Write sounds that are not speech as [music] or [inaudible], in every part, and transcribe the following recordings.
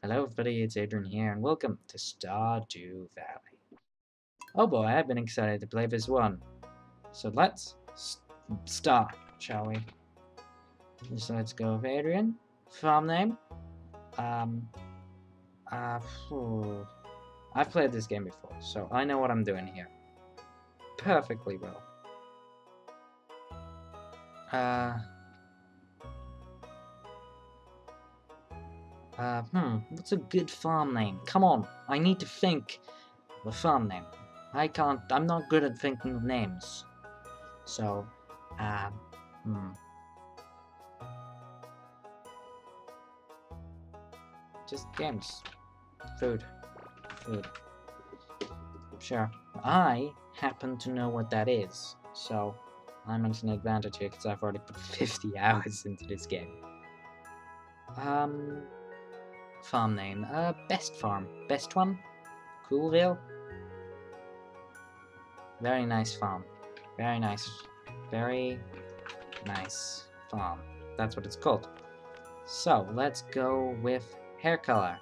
Hello everybody, it's Adrian here, and welcome to Stardew Valley. Oh boy, I've been excited to play this one. So let's start, shall we? So let's go with Adrian. Farm name? Um, uh. I've played this game before, so I know what I'm doing here. Perfectly well. Uh, Uh, hmm, what's a good farm name? Come on, I need to think of a farm name. I can't, I'm not good at thinking of names. So, uh, hmm. Just games. Food. Food. Sure. I happen to know what that is, so I'm at an advantage here because I've already put [laughs] 50 hours into this game. Um, farm name? Uh, Best Farm. Best one? Coolville? Very nice farm. Very nice. Very nice farm. That's what it's called. So, let's go with hair color.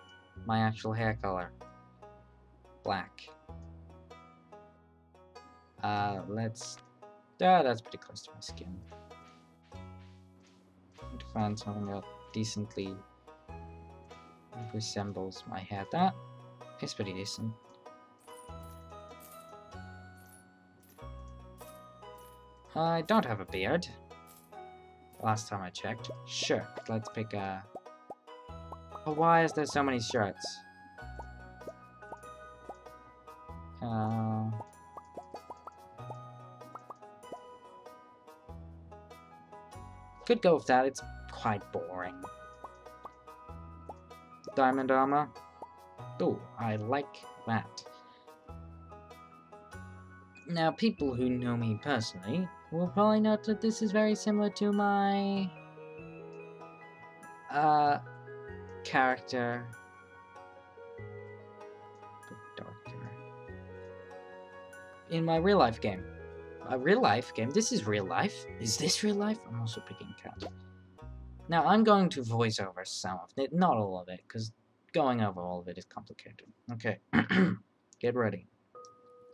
My actual hair color. Black. Uh, let's... Uh, that's pretty close to my skin. To find something decently resembles my hair. That is pretty decent. I don't have a beard. Last time I checked. Sure, let's pick a... Oh, why is there so many shirts? Uh... Could go with that, it's quite boring. Diamond armor. Oh, I like that. Now, people who know me personally will probably note that this is very similar to my uh character. In my real life game. A real life game? This is real life? Is this real life? I'm also picking cat. Now, I'm going to voice over some of it, not all of it, because going over all of it is complicated. Okay, [clears throat] get ready.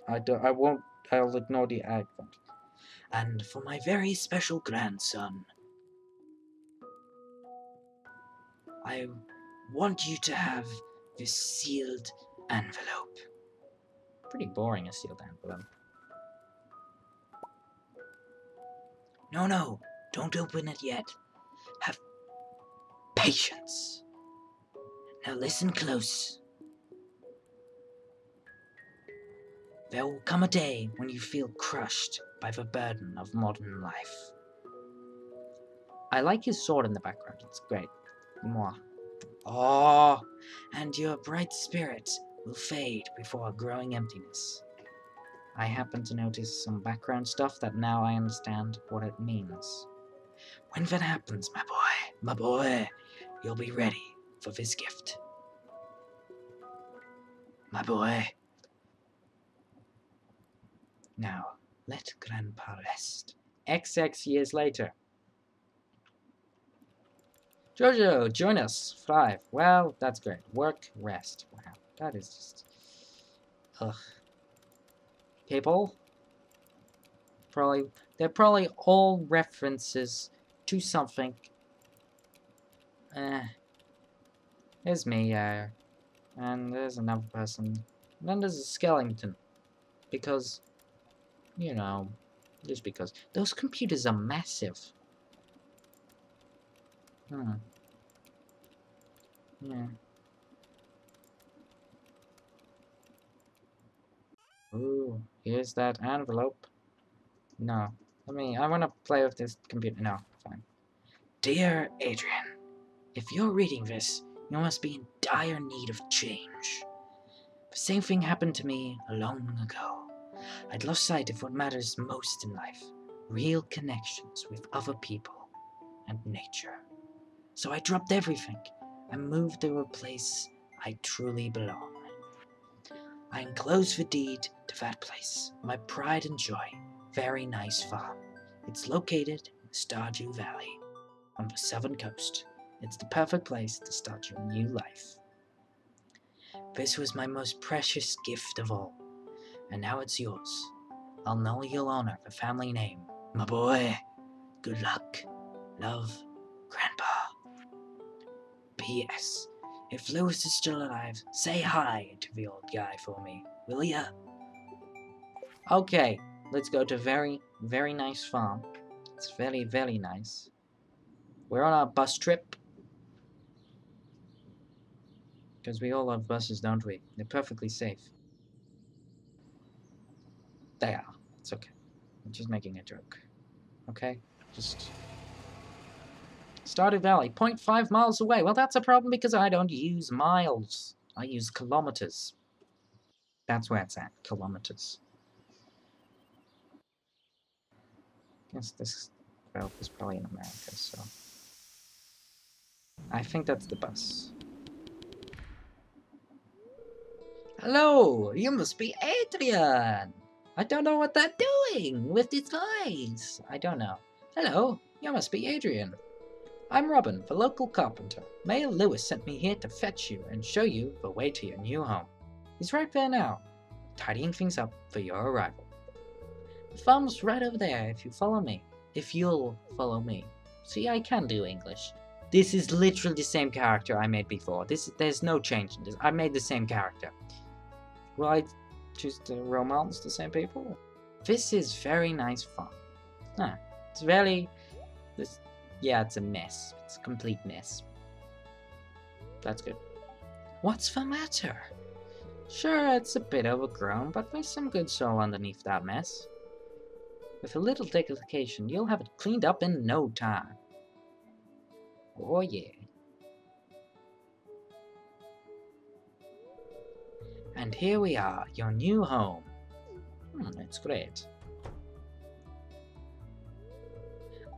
I, do, I won't, I'll ignore the advent. And for my very special grandson, I want you to have this sealed envelope. Pretty boring, a sealed envelope. No, no, don't open it yet. Patience. Now listen close. There will come a day when you feel crushed by the burden of modern life. I like his sword in the background, it's great. Mwah. Oh, and your bright spirit will fade before a growing emptiness. I happen to notice some background stuff that now I understand what it means. When that happens, my boy, my boy, you'll be ready for this gift. My boy. Now, let Grandpa rest. XX years later. Joja, join us. Five. Well, that's great. Work, rest. Wow, that is just... Ugh. People? Probably... They're probably all references to something. Eh. There's me, uh, and there's another person. And then there's a skeleton. Because, you know, just because. Those computers are massive. Hmm. Yeah. Ooh, here's that envelope. No. Let me, I want to play with this computer. No, fine. Dear Adrian, if you're reading this, you must be in dire need of change. The same thing happened to me long ago. I'd lost sight of what matters most in life real connections with other people and nature. So I dropped everything and moved to a place I truly belong. I enclose the deed to that place, my pride and joy, very nice farm. It's located in the Stardew Valley on the southern coast. It's the perfect place to start your new life. This was my most precious gift of all. And now it's yours. I'll know you'll honor the family name. My boy, good luck. Love, Grandpa. P.S. If Lewis is still alive, say hi to the old guy for me, will ya? Okay, let's go to very, very nice farm. It's very, very nice. We're on a bus trip. Because we all love buses, don't we? They're perfectly safe. They are. It's okay. I'm just making a joke. Okay? Just... Stardew Valley, 0.5 miles away. Well, that's a problem because I don't use miles. I use kilometers. That's where it's at, kilometers. Guess this valve is probably in America, so... I think that's the bus. Hello, you must be Adrian! I don't know what they're doing with these voice. I don't know. Hello, you must be Adrian. I'm Robin, the local carpenter. Mayor Lewis sent me here to fetch you and show you the way to your new home. He's right there now, tidying things up for your arrival. The farm's right over there if you follow me. If you'll follow me. See, I can do English. This is literally the same character I made before. This There's no change in this. I made the same character. Will I choose to romance the same people? This is very nice fun. Ah, it's really... This, yeah, it's a mess. It's a complete mess. That's good. What's the matter? Sure, it's a bit overgrown, but there's some good soul underneath that mess. With a little dedication, you'll have it cleaned up in no time. Oh yeah. And here we are, your new home. Hmm, it's great.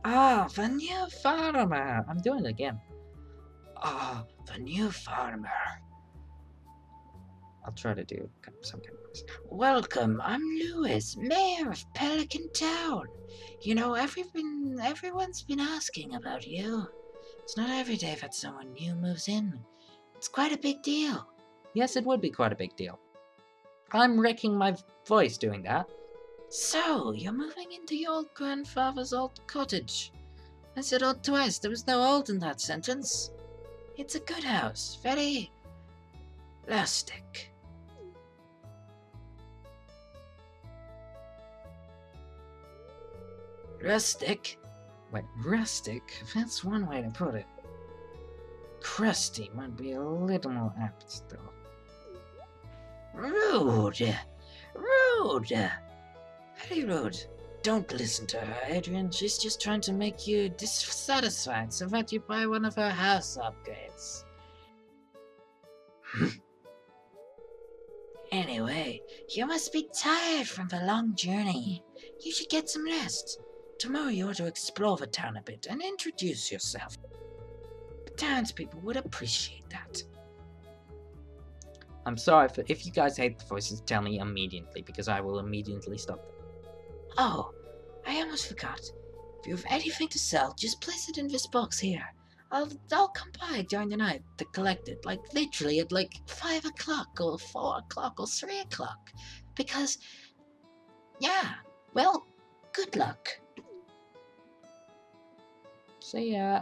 Ah, the new farmer! I'm doing it again. Ah, the new farmer. I'll try to do some kind of Welcome, I'm Lewis, mayor of Pelican Town. You know, everyone, everyone's been asking about you. It's not every day that someone new moves in. It's quite a big deal. Yes, it would be quite a big deal. I'm wrecking my voice doing that. So, you're moving into your old grandfather's old cottage. I said old twice, there was no old in that sentence. It's a good house, very rustic. Rustic? Wait, rustic? That's one way to put it. Crusty might be a little more apt, though. Rude! Rude! Very rude. Don't listen to her, Adrian. She's just trying to make you dissatisfied so that you buy one of her house upgrades. [laughs] anyway, you must be tired from the long journey. You should get some rest. Tomorrow you ought to explore the town a bit and introduce yourself. The townspeople would appreciate that. I'm sorry for if you guys hate the voices, tell me immediately because I will immediately stop them. Oh, I almost forgot. If you have anything to sell, just place it in this box here. I'll I'll come by during the night to collect it, like literally at like five o'clock or four o'clock or three o'clock. Because yeah, well, good luck. See ya.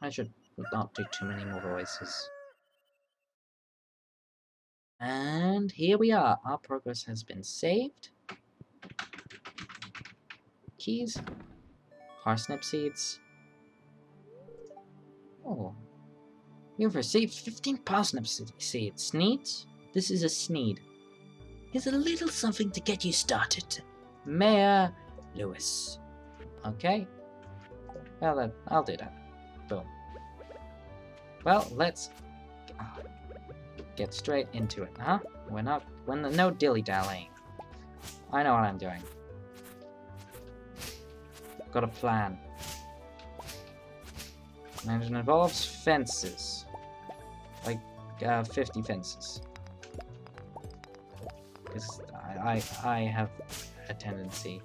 I should not do too many more voices. And here we are. Our progress has been saved. Keys. Parsnip seeds. Oh. You've received 15 parsnip seeds. Sneeds? This is a sneed. Here's a little something to get you started. Mayor Lewis. Okay. Well, then, I'll do that. Well, let's uh, get straight into it, huh? We're not, the no dilly-dallying. I know what I'm doing. Got a plan. And it involves fences. Like, uh, 50 fences. Because I, I, I have a tendency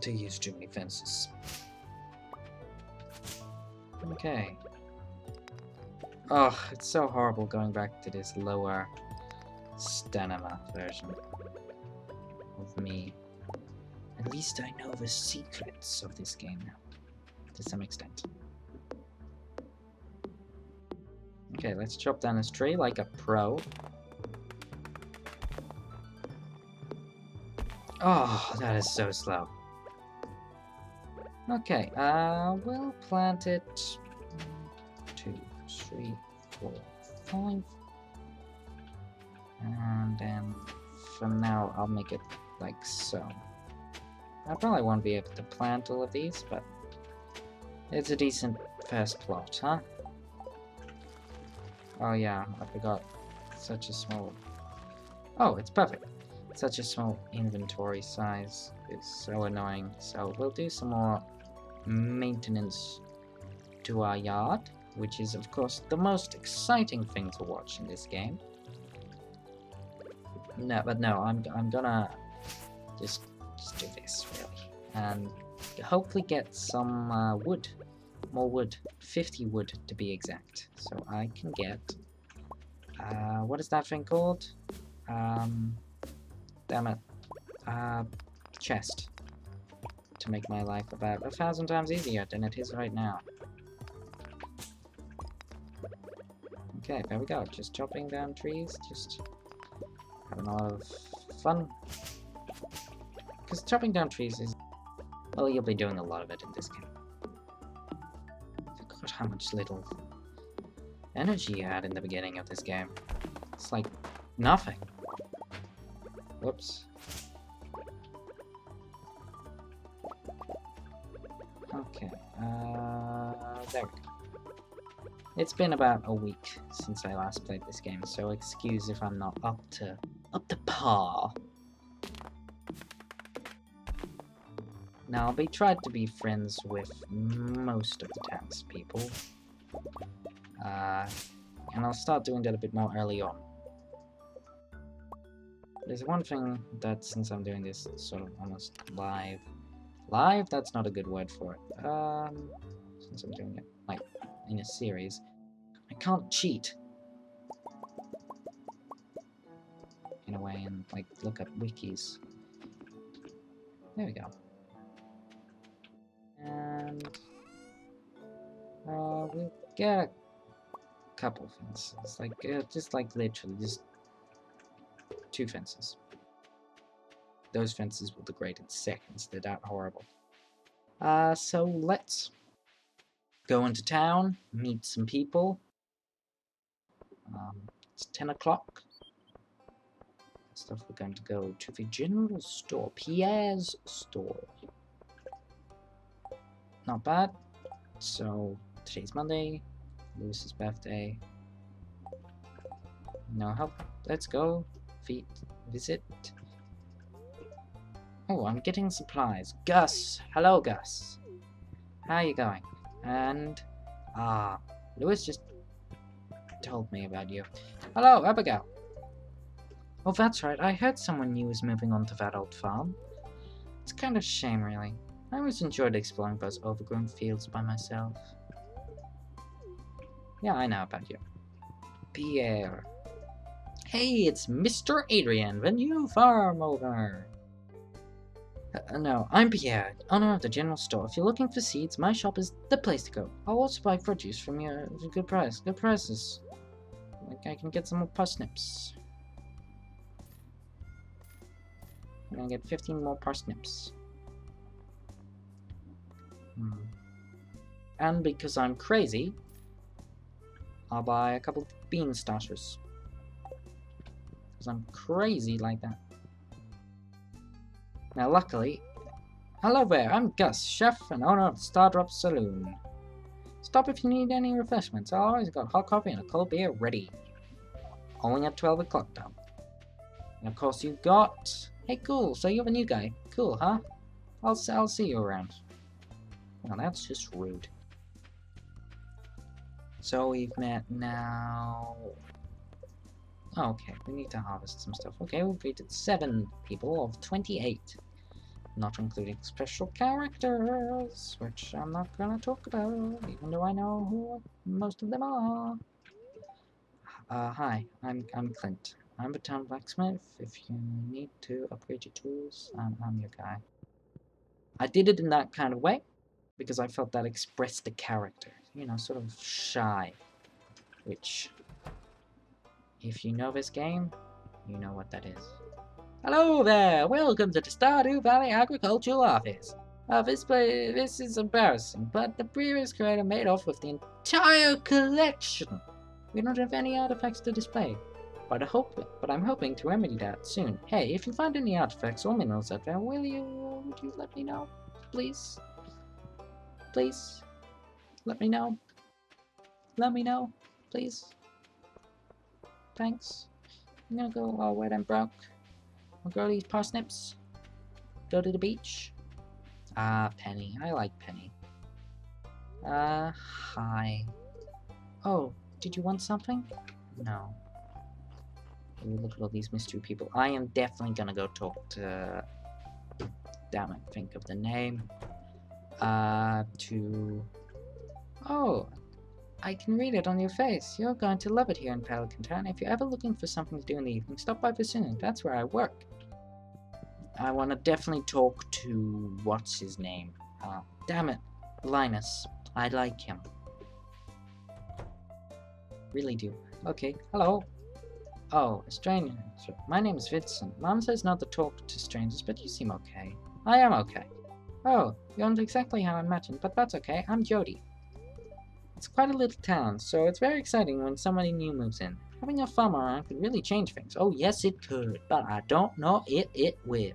to use too many fences. Okay. Oh, it's so horrible going back to this lower stamina version of me. At least I know the secrets of this game now, to some extent. Okay, let's chop down this tree like a pro. Oh, that is so slow. Okay, uh, we'll plant it. One, two, three, four, five. And then from now, I'll make it like so. I probably won't be able to plant all of these, but it's a decent first plot, huh? Oh yeah, I forgot. Such a small... Oh, it's perfect. Such a small inventory size is so annoying. So we'll do some more maintenance to our yard, which is of course the most exciting thing to watch in this game. No, but no, I'm, I'm gonna just, just do this, really. And hopefully get some uh, wood. More wood. 50 wood, to be exact. So I can get... Uh, what is that thing called? Um, damn it. Uh, chest. To make my life about a thousand times easier than it is right now. Okay, there we go. Just chopping down trees, just having a lot of fun. Because chopping down trees is... Well, you'll be doing a lot of it in this game. I forgot how much little energy you had in the beginning of this game. It's like nothing. Whoops. There we go. It's been about a week since I last played this game, so excuse if I'm not up to up to par. Now, I'll be tried to be friends with most of the townspeople. Uh, and I'll start doing that a bit more early on. There's one thing that, since I'm doing this sort of almost live... Live? That's not a good word for it. Um, since I'm doing it, like, in a series, I can't cheat. In a way, and, like, look up wikis. There we go. And... Uh, we'll get a couple fences. Like, uh, just like literally, just two fences. Those fences will degrade in seconds. They're that horrible. Uh, so let's go into town, meet some people. Um, it's 10 o'clock. Stuff we're going to go to the general store, Pierre's store. Not bad. So, today's Monday, Lewis's birthday. No help. Let's go. Feet. Visit. Oh, I'm getting supplies. Gus! Hello, Gus. How are you going? And... Ah, Lewis just told me about you. Hello, Abigail. Oh, that's right. I heard someone new was moving on to that old farm. It's kind of a shame, really. I always enjoyed exploring those overgrown fields by myself. Yeah, I know about you. Pierre. Hey, it's Mr. Adrian, the new farm owner. Uh, no, I'm Pierre, owner of the general store. If you're looking for seeds, my shop is the place to go. I'll also buy produce from you at a good price. Good prices. Like I can get some more parsnips. I'm gonna get 15 more parsnips. Hmm. And because I'm crazy, I'll buy a couple of bean starters. Because I'm crazy like that. Now luckily... Hello there, I'm Gus, chef and owner of Stardrop Saloon. Stop if you need any refreshments. I always got hot coffee and a cold beer ready. Only at 12 o'clock though. And of course you got... Hey cool, so you're the new guy. Cool, huh? I'll, I'll see you around. Well, that's just rude. So we've met now... Okay, we need to harvest some stuff. Okay, we've greeted 7 people of 28. Not including special characters, which I'm not gonna talk about, even though I know who most of them are. Uh, hi, I'm, I'm Clint. I'm a town blacksmith. If you need to upgrade your tools, I'm, I'm your guy. I did it in that kind of way because I felt that expressed the character. You know, sort of shy. Which, if you know this game, you know what that is. Hello there! Welcome to the Stardew Valley Agricultural Office. Uh, this play, this is embarrassing, but the previous creator made off with the entire collection. We don't have any artifacts to display, but I hope, but I'm hoping to remedy that soon. Hey, if you find any artifacts or minerals out there, will you, would you let me know, please? Please, let me know. Let me know, please. Thanks. I'm gonna go all wet and broke. I'll grow these parsnips. Go to the beach. Ah, Penny. I like Penny. Uh, hi. Oh, did you want something? No. Look at all these mystery people. I am definitely gonna go talk to... Damn it, think of the name. Uh, to... Oh, I can read it on your face. You're going to love it here in Pelican Town. If you're ever looking for something to do in the evening, stop by Vicinic. That's where I work. I want to definitely talk to... what's his name? Uh, damn it. Linus. I like him. Really do. Okay, hello. Oh, a stranger. My name is Vincent. Mom says not to talk to strangers, but you seem okay. I am okay. Oh, you aren't exactly how I imagined, but that's okay. I'm Jodi. It's quite a little town, so it's very exciting when somebody new moves in. Having a farm around could really change things. Oh, yes, it could, but I don't know if it will.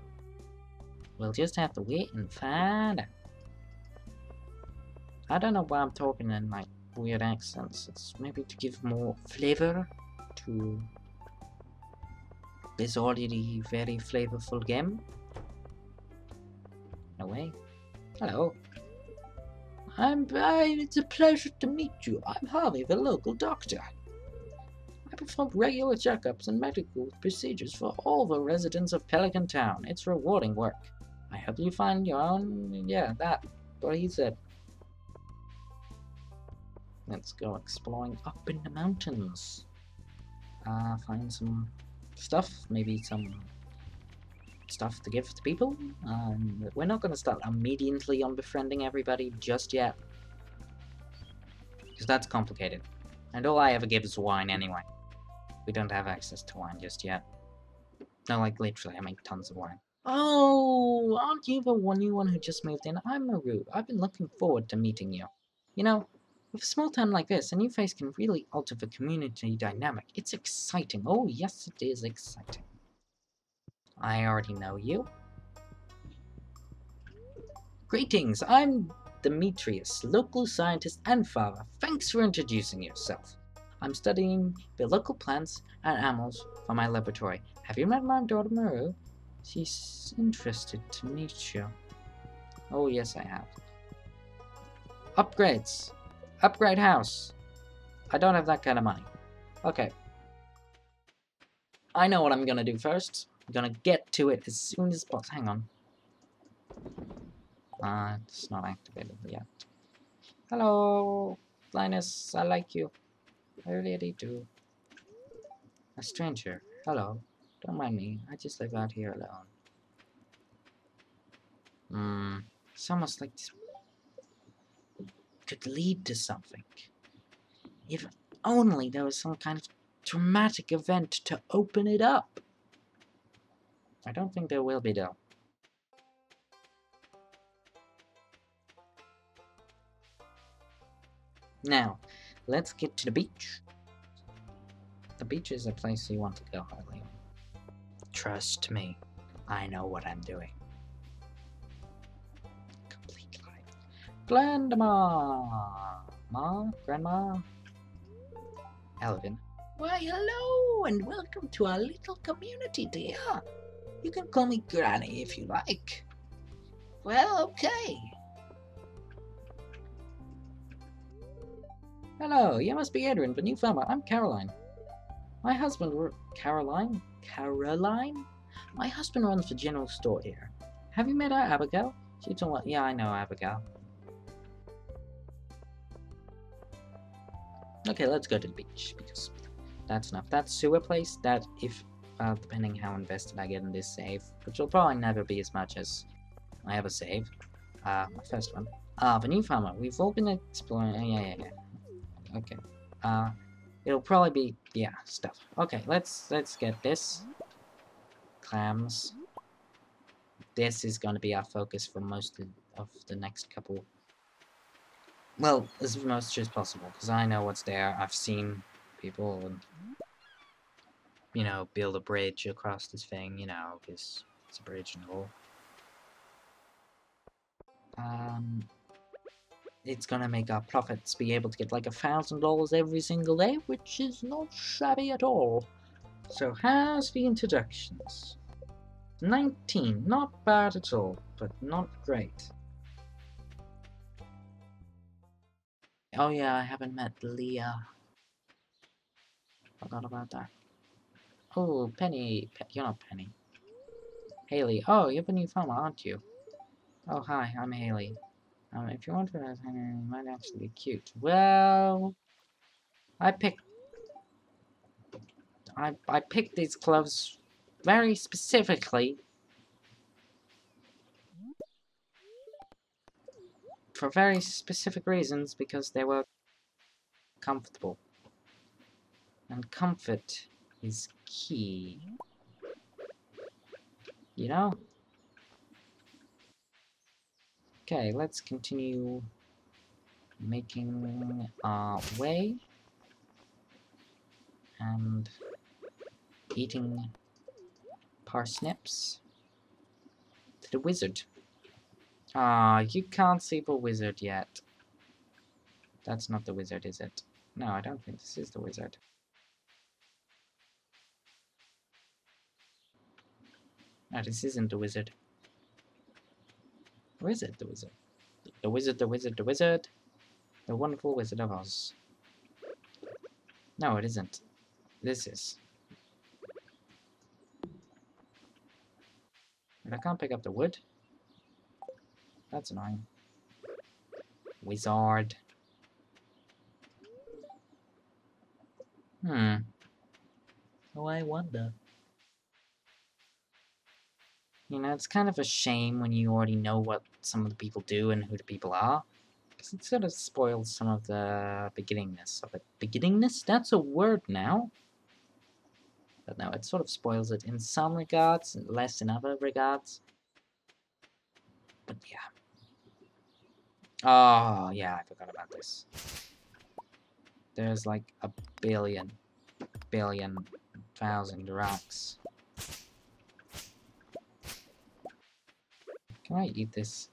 We'll just have to wait and find out. I don't know why I'm talking in like weird accents. It's maybe to give more flavor to this already very flavorful game. No way. Hello. I'm Brian. It's a pleasure to meet you. I'm Harvey, the local doctor. I perform regular checkups and medical procedures for all the residents of Pelican Town. It's rewarding work. I hope you find your own... yeah, that. What he said. Let's go exploring up in the mountains. Uh, find some stuff, maybe some stuff to give to people. Um, we're not going to start immediately on befriending everybody just yet. Because that's complicated. And all I ever give is wine anyway. We don't have access to wine just yet. No, like literally, I make tons of wine. Oh, aren't you the one new one who just moved in? I'm Maru. I've been looking forward to meeting you. You know, with a small town like this, a new face can really alter the community dynamic. It's exciting. Oh, yes, it is exciting. I already know you. Greetings, I'm Demetrius, local scientist and father. Thanks for introducing yourself. I'm studying the local plants and animals for my laboratory. Have you met my daughter Maru? She's interested to meet you. Oh, yes, I have. Upgrades. Upgrade house. I don't have that kind of money. Okay. I know what I'm gonna do first. I'm gonna get to it as soon as possible. Hang on. Uh, it's not activated yet. Hello, Linus. I like you. I really do. A stranger. Hello. Don't mind me, I just live out here alone. Hmm, it's almost like this could lead to something. If only there was some kind of traumatic event to open it up. I don't think there will be though. Now, let's get to the beach. The beach is a place you want to go, Harley. Trust me, I know what I'm doing. Complete lie. Grandma! Ma? Grandma? Elvin. Why, hello, and welcome to our little community, dear. You can call me Granny if you like. Well, okay. Hello, you must be Adrian, the new farmer. I'm Caroline. My husband, Caroline? Caroline? My husband runs the general store here. Have you met her, Abigail? She's the one. Yeah, I know Abigail. Okay, let's go to the beach because That's enough. That sewer place, that if, uh, depending how invested I get in this save, which will probably never be as much as I ever save, uh, my first one. Ah, the new farmer. We've all been exploring, yeah, yeah, yeah. Okay. Uh, it'll probably be, yeah, stuff. Okay, let's, let's get this. Clams. This is going to be our focus for most of, of the next couple well, as much as possible, because I know what's there. I've seen people, and, you know, build a bridge across this thing, you know, because it's a bridge and all. Um, it's gonna make our profits be able to get like a thousand dollars every single day, which is not shabby at all. So how's the introductions? 19, not bad at all, but not great. Oh yeah, I haven't met Leah. Forgot about that. Oh, Penny. Pe you're not Penny. Haley. Oh, you're the new farmer, aren't you? Oh, hi, I'm Haley. Um, if you want to, you might actually be cute. Well, I picked... I, I picked these clothes very specifically for very specific reasons because they were comfortable. And comfort is key. You know? Okay, let's continue making our way and eating parsnips to the wizard. Ah, you can't see the wizard yet. That's not the wizard, is it? No, I don't think this is the wizard. No, this isn't the wizard. Where is it, the wizard? The wizard, the wizard, the wizard. The wonderful Wizard of Oz. No, it isn't. This is. But I can't pick up the wood. That's annoying. Wizard. Hmm. Oh, I wonder. You know, it's kind of a shame when you already know what some of the people do and who the people are. Because it sort of spoils some of the beginningness of it. Beginningness? That's a word now. But no, it sort of spoils it in some regards, less in other regards. But yeah. Oh, yeah, I forgot about this. There's like a billion, billion, thousand rocks. Can I eat this?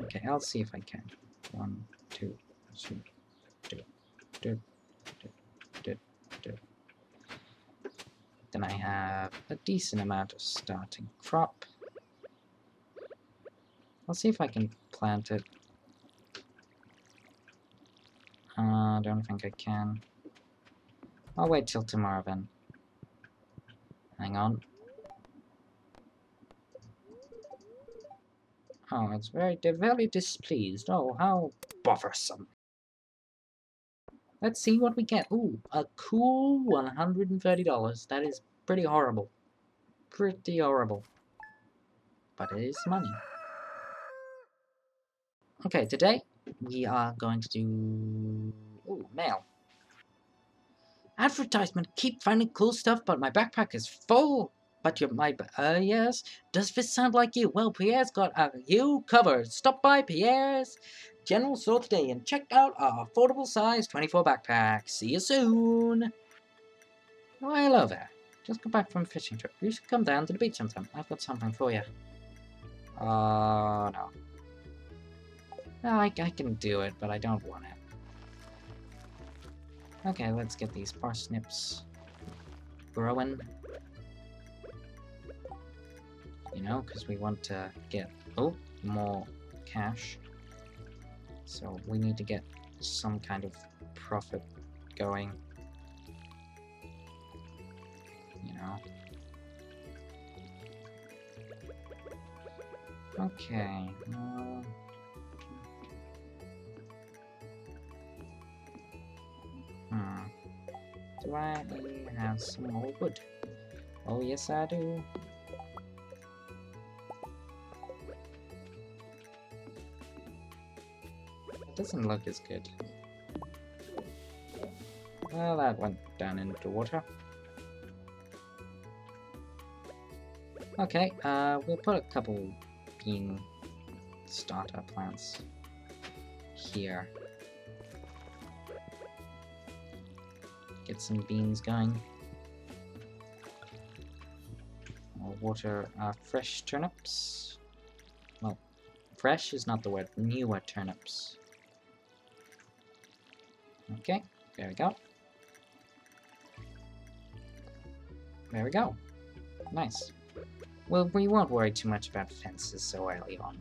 Okay, I'll see if I can. One, two, three, two, two, two, two. Then I have a decent amount of starting crop. I'll see if I can plant it. I don't think I can. I'll wait till tomorrow then. Hang on. Oh, it's very, they're very displeased. Oh, how bothersome. Let's see what we get. Ooh, a cool $130. That is pretty horrible. Pretty horrible. But it is money. Okay, today we are going to do... Ooh, mail. Advertisement. Keep finding cool stuff, but my backpack is full. But your my uh yes. Does this sound like you? Well, Pierre's got uh, you covered. Stop by Pierre's general store today and check out our affordable size 24 backpack. See you soon. Oh, hello there. Just got back from a fishing trip. You should come down to the beach sometime. I've got something for you. Oh, no. No, I, I can do it, but I don't want it. Okay, let's get these parsnips growing. You know, because we want to get, oh, more cash. So we need to get some kind of profit going. You know. Okay. Uh, Do I have some more wood? Oh, yes, I do. It doesn't look as good. Well, that went down into water. Okay, uh, we'll put a couple bean starter plants here. Get some beans going. I'll water our fresh turnips. Well, fresh is not the word, newer turnips. Okay, there we go. There we go. Nice. Well, we won't worry too much about fences so early on.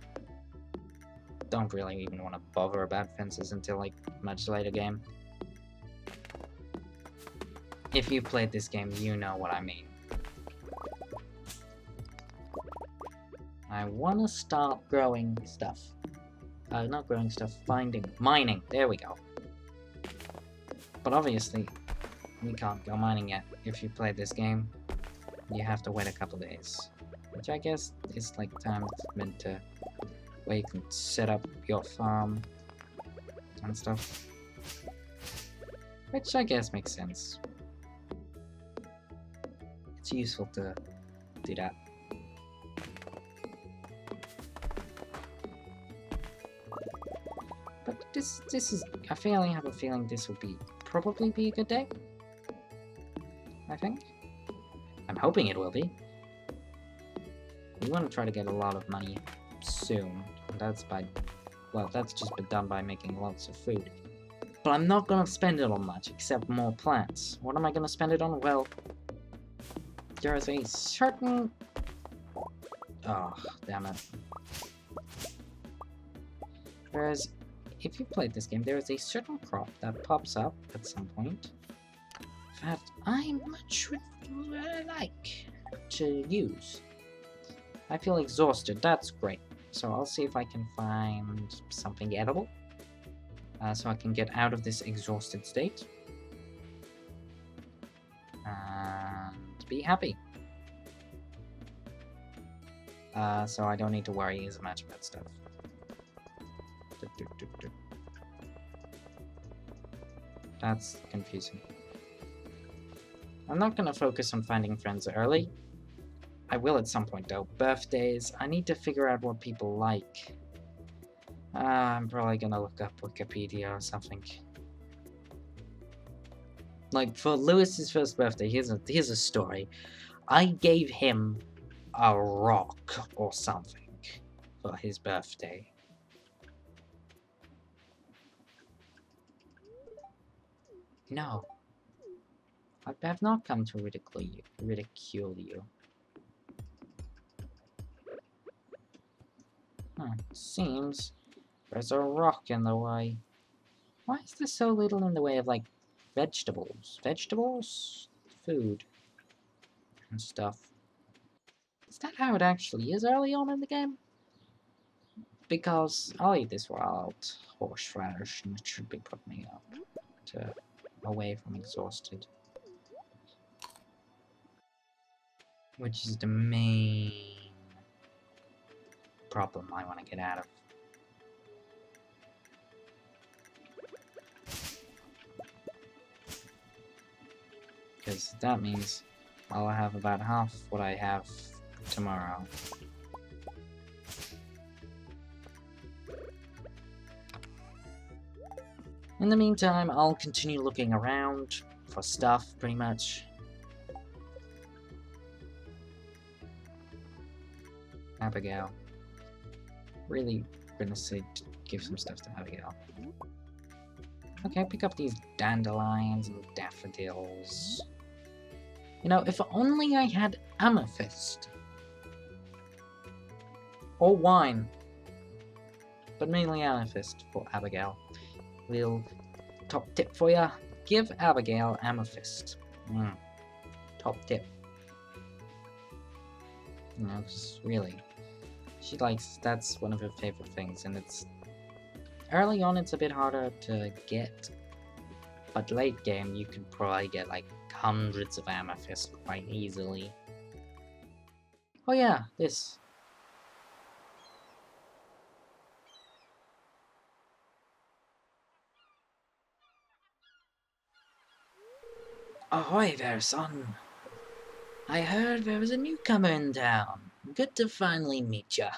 Don't really even want to bother about fences until, like, much later game. If you played this game, you know what I mean. I want to start growing stuff. Uh, not growing stuff, finding, mining, there we go. But obviously, we can't go mining yet. If you play this game, you have to wait a couple days. Which I guess is like time meant to where you can set up your farm and stuff. Which I guess makes sense. It's useful to do that. But this this is I feel I have a feeling this will be probably be a good day. I think. I'm hoping it will be. We want to try to get a lot of money soon. That's by, well, that's just been done by making lots of food. But I'm not going to spend it on much, except more plants. What am I going to spend it on? Well, there is a certain... Oh, damn it. Whereas, if you played this game, there is a certain crop that pops up at some point that I much would like to use. I feel exhausted, that's great. So I'll see if I can find something edible. Uh, so I can get out of this exhausted state. Be happy. Uh, so I don't need to worry as much about stuff. That's confusing. I'm not gonna focus on finding friends early. I will at some point though. Birthdays, I need to figure out what people like. Uh, I'm probably gonna look up Wikipedia or something. Like, for Lewis's first birthday, here's a, here's a story. I gave him a rock or something for his birthday. No. I have not come to ridicule you. Ridicule you. Huh, seems there's a rock in the way. Why is there so little in the way of, like, vegetables? Vegetables? Food. And stuff. Is that how it actually is early on in the game? Because I'll eat this wild horseradish and it should be putting me up to away from exhausted. Which is the main problem I want to get out of. Because that means I'll have about half what I have tomorrow. In the meantime, I'll continue looking around for stuff, pretty much. Abigail. Really gonna say give some stuff to Abigail. Okay, pick up these dandelions and daffodils. You know, if only I had amethyst. Or wine. But mainly amethyst for Abigail. Little top tip for ya. Give Abigail amethyst. Mm. Top tip. You know, really, She likes, that's one of her favorite things, and it's... Early on, it's a bit harder to get, but late game, you can probably get like hundreds of amethyst quite easily. Oh yeah, this. Ahoy there, son. I heard there was a newcomer in town. Good to finally meet ya.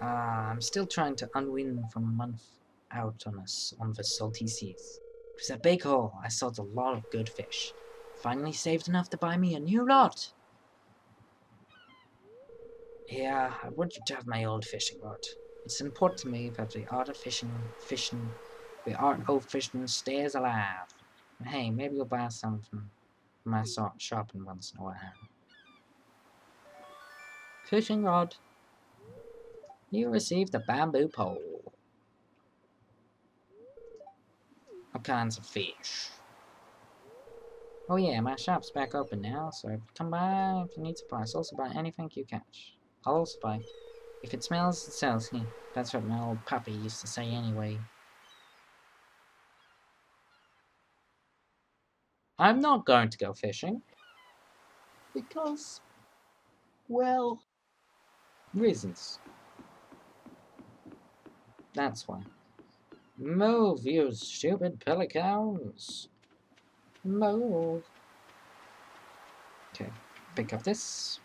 Ah, I'm still trying to unwind from a month out on us on the salty seas. It was at Bake Hall I sold a lot of good fish. Finally saved enough to buy me a new rod. Yeah, I want you to have my old fishing rod. It's important to me that the art of fishing, fishing, the art of old fishing stays alive. And hey, maybe you'll buy some from my shop once in a while. Fishing rod. You received a bamboo pole. All kinds of fish. Oh yeah, my shop's back open now, so come by if you need supplies. Also buy anything you catch. I'll also buy. If it smells, it sells. That's what my old puppy used to say anyway. I'm not going to go fishing. Because, well, reasons. That's why. Move, you stupid pelicans! Move! Okay, pick up this.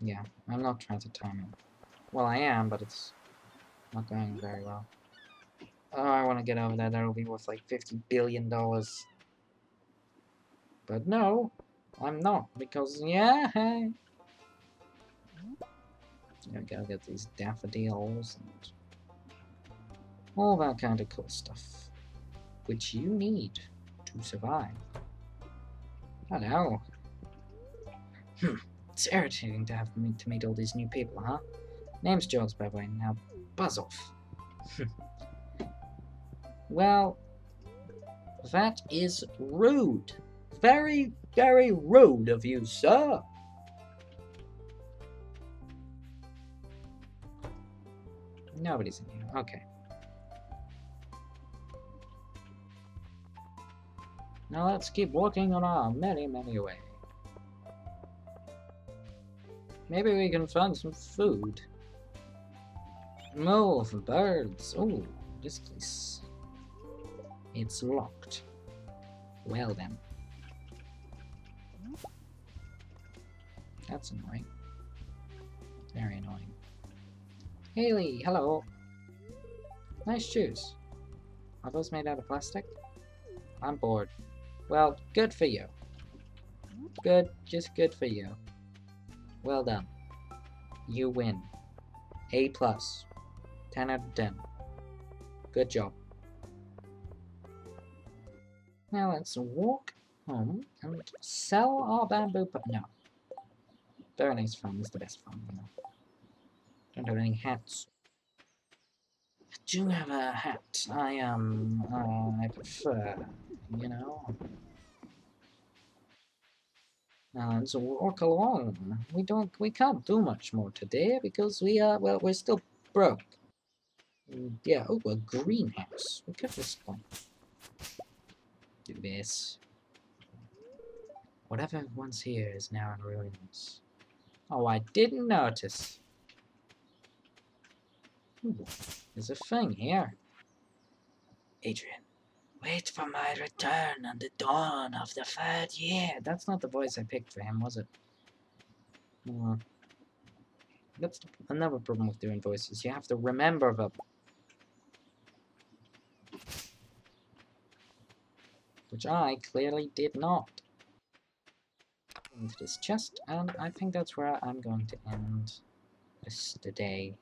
Yeah, I'm not trying to time it. Well, I am, but it's not going very well. Oh, I want to get over there. That'll be worth like $50 billion. But no, I'm not, because, yeah, I gotta get these daffodils and all that kind of cool stuff, which you need to survive. I know. Hmm, it's irritating to have to meet all these new people, huh? Name's George, by the way. Now, buzz off. [laughs] well, that is rude. Very, very rude of you, sir. Nobody's in here. Okay. Now let's keep walking on our many merry way. Maybe we can find some food. Move, birds. Oh, this place. It's locked. Well then. That's annoying. Very annoying. Haley, hello. Nice shoes. Are those made out of plastic? I'm bored. Well, good for you. Good, just good for you. Well done. You win. A plus. 10 out of 10. Good job. Now let's walk home and sell our bamboo No. Very nice farm is the best farm, you know. Don't have any hats. I do have a hat. I, um, uh, I prefer, you know. Now let's walk along. We don't, we can't do much more today because we are, well, we're still broke. And yeah, oh, a greenhouse. Look at this one. Do this. Whatever once here is now in ruins. Oh, I didn't notice. Ooh, there's a thing here. Adrian, wait for my return on the dawn of the third year. That's not the voice I picked for him, was it? Uh, that's another problem with doing voices. You have to remember them. Which I clearly did not. Into this chest, and I think that's where I'm going to end this today.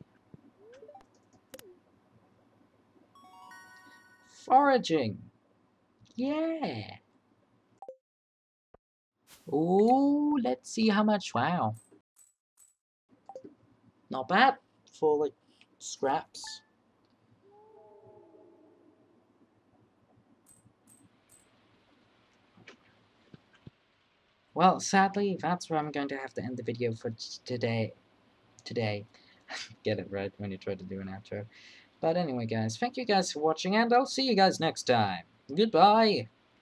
Foraging. Yeah. Oh, let's see how much. Wow. Not bad for like scraps. well, sadly, that's where I'm going to have to end the video for today. Today. [laughs] Get it right when you try to do an outro. But anyway, guys, thank you guys for watching, and I'll see you guys next time. Goodbye!